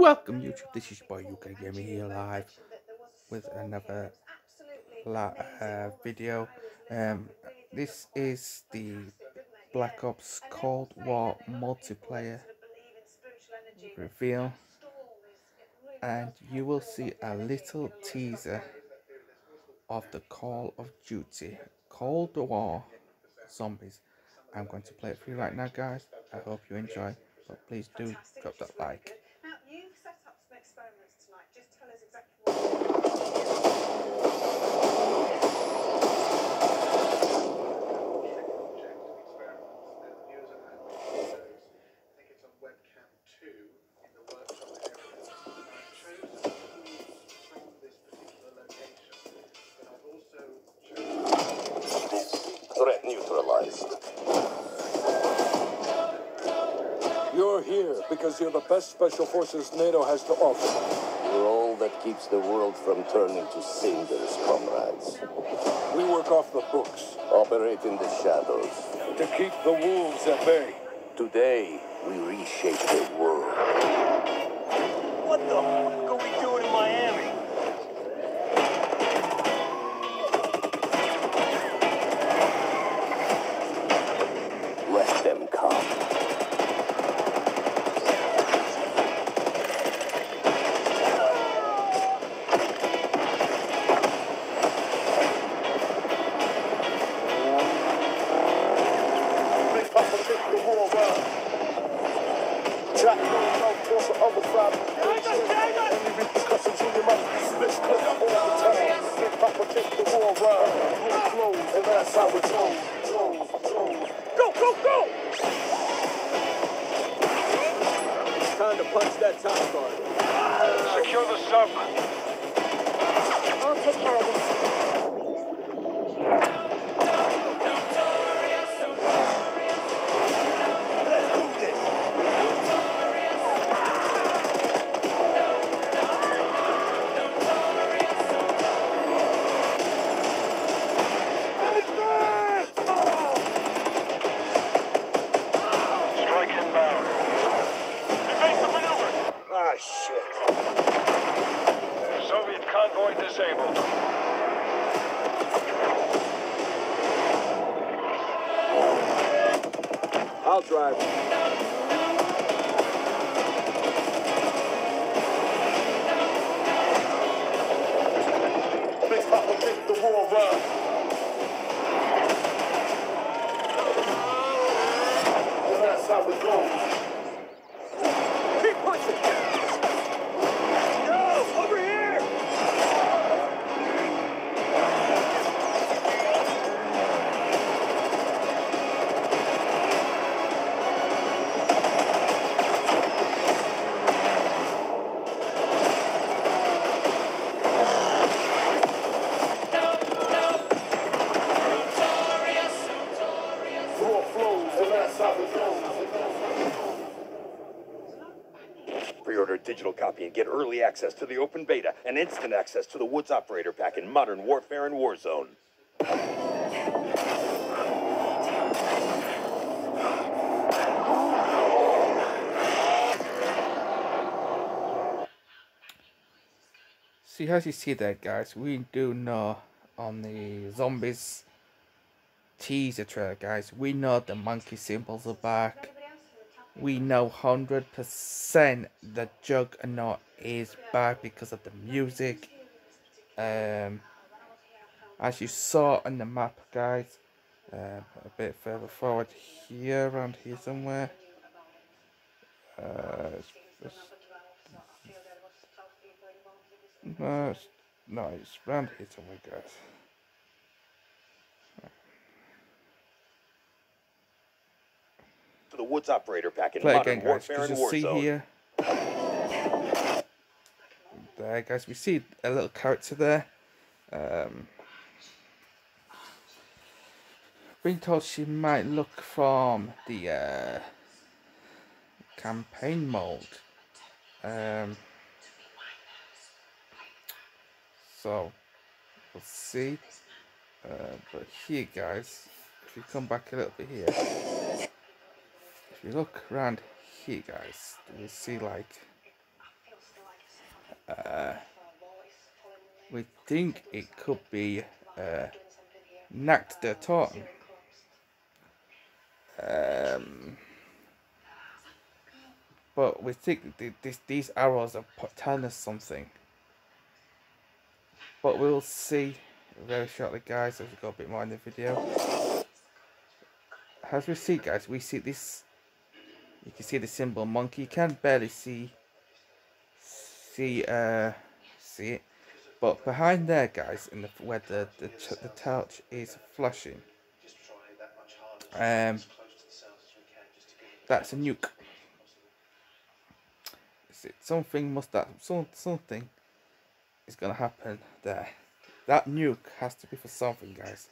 Welcome YouTube, this is boy UK Gamer here live with another uh, video. Um, this is the Black Ops Cold War multiplayer reveal. And you will see a little teaser of the Call of Duty Cold War Zombies. I'm going to play it for you right now guys. I hope you enjoy. But please do drop that like. You're here because you're the best special forces NATO has to offer. You're all that keeps the world from turning to cinders, comrades. We work off the books. Operate in the shadows. To keep the wolves at bay. Today, we reshape the world. What the Go, go, go! Time to punch that time card. Secure the sub. I'll take care of this. Soviet convoy disabled. I'll drive. Big Papa make the war run. that's how it goes. Pre-order digital copy and get early access to the open beta and instant access to the Woods Operator Pack in Modern Warfare and Warzone. See, as you see there, guys, we do know on the zombies teaser trailer, guys, we know the monkey cymbals are back. We know 100% that Juggernaut is back because of the music. Um, as you saw on the map, guys, um, a bit further forward here, around here somewhere. Uh, it's, it's, no, it's, no, it's around here somewhere, guys. To the Woods Operator Pack in Play Modern again, guys, Warfare and Warzone. See here. There, guys, we see a little character there. Um, being told she might look from the uh, campaign mode. Um, so, we'll see. Uh, but here, guys, if we come back a little bit here, if you look around here, guys, we see like uh, we think it could be uh, der Toten. Um, but we think th this, these arrows are telling us something. But we'll see very shortly, guys, as we go a bit more in the video. As we see, guys, we see this. You can see the cymbal monkey. You can barely see see uh see it, but behind there, guys, in the where the the, the torch is flashing. Um, that's a nuke. Is it something must that some something is gonna happen there. That nuke has to be for something, guys.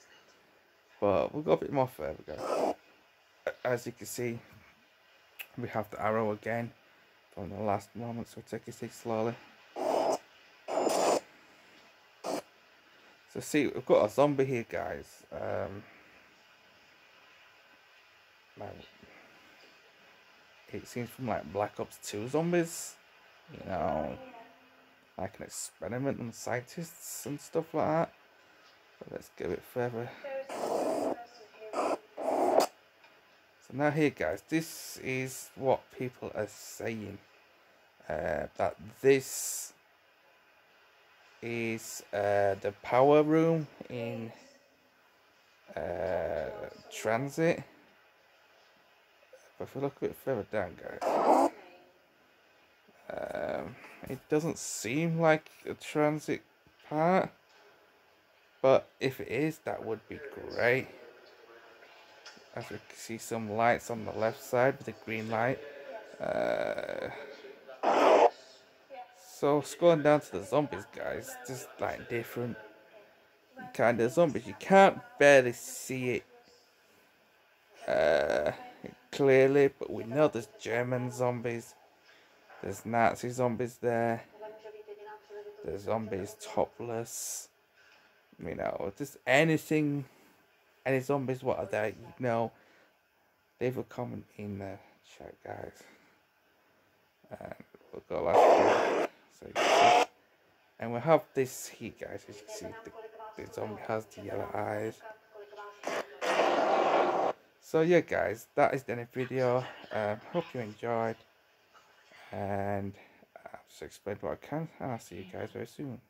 But we'll go a bit more further, guys. As you can see, we have the arrow again from the last moment, so take it easy slowly. So see, we've got a zombie here, guys. Um, like, it seems from like Black Ops 2 zombies, you know, like an experiment on scientists and stuff like that. But let's give it further. So now here, guys, this is what people are saying. Uh, that this is uh, the power room in uh, TranZit. But if we look a bit further down, guys, um, it doesn't seem like a TranZit part. But if it is, that would be great. We can see some lights on the left side with a green light. Uh, so scrolling down to the zombies, guys, just like different kind of zombies. You can't barely see it uh, clearly, but we know there's German zombies. There's Nazi zombies there. There's zombies topless. You know, just anything, any zombies what are there, you know, leave a comment in the chat, guys. And we'll go last. So. And we have this here, guys. As you can see, the, the zombie has the yellow eyes. So yeah, guys, that is the end of the video. Um, hope you enjoyed, and I've just explained what I can. And I'll see you guys very soon.